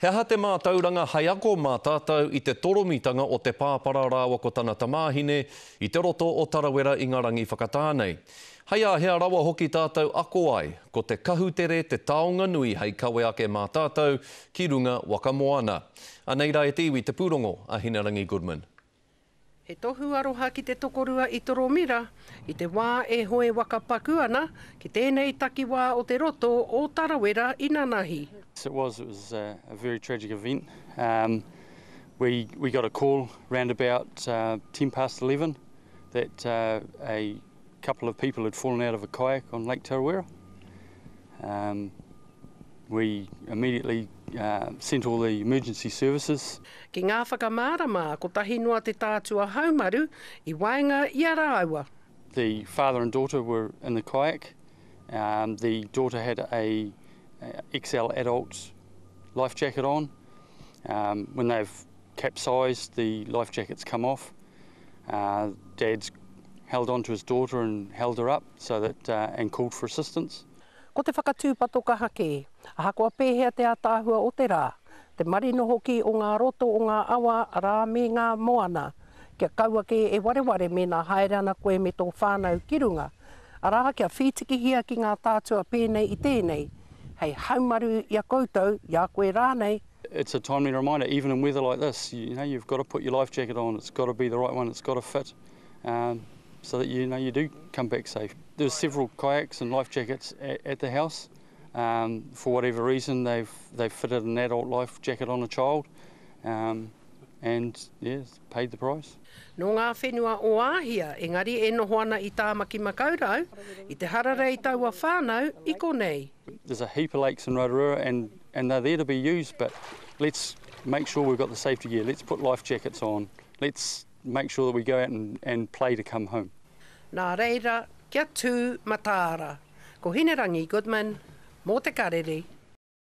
He aha te mātauranga hai ako mā tātou i te toromitanga o Te Pāpara rāua ko tana tamāhine i te roto o Tarawera i ngā rangi whakatā nei? Hai a hea rawa hoki tātou ako ai? Ko te kahutere te taonga nui hai kawe ake mā tātou ki runga waka moana. Anei rā e te iwi te pūrongo a Hinerangi Goodman. He tohu aroha ki te tokorua i Toromira i te wā e hoe waka paku ana ki tēnei takiwā o te roto o Tarawera inanahi. Yes it was, it was a very tragic event, um we we got a call round about ten past eleven that a couple of people had fallen out of a kayak on Lake Tarawera, um we immediately uh, sent all the emergency services. Ki ngā whakamārama, ko tahi noa te tātua haumaru i wāinga i araaua. The father and daughter were in the kayak. Um, the daughter had a, a XL adult life jacket on. Um, when they've capsized, the life jackets come off. Uh, dad's held on to his daughter and held her up so that uh, and called for assistance Ko te whakatūpato ka hake, ahakoa pēhea te ātaahua o te rā, te marino hoki o ngā roto o ngā awa rā me ngā moana, kia kaua kē e wareware mēnā haere ana koe me tō whānau ki runga, arā, kia whītikihia ki ngā tātua pēnei i tēnei, hei haumaru i a koutou, i a koe rānei. It's a timely reminder, even in weather like this, you know, you've got to put your life jacket on, it's got to be the right one, it's got to fit. Um, so that you know you do come back safe. There were several kayaks and life jackets at, at the house. Um, for whatever reason, they've they've fitted an adult life jacket on a child, um, and yes, paid the price. No ngā whenua o āhia, engari e noho ana i tā maki makaurau, i te harare i taua whānau i konei. There's a heap of lakes in Rotorua and, and they're there to be used, but let's make sure we've got the safety gear. Let's put life jackets on. Let's Make sure that we go out and play to come home. Nā reira, kia tū mataara. Ko Hinerangi Goodman, mō Te Karere.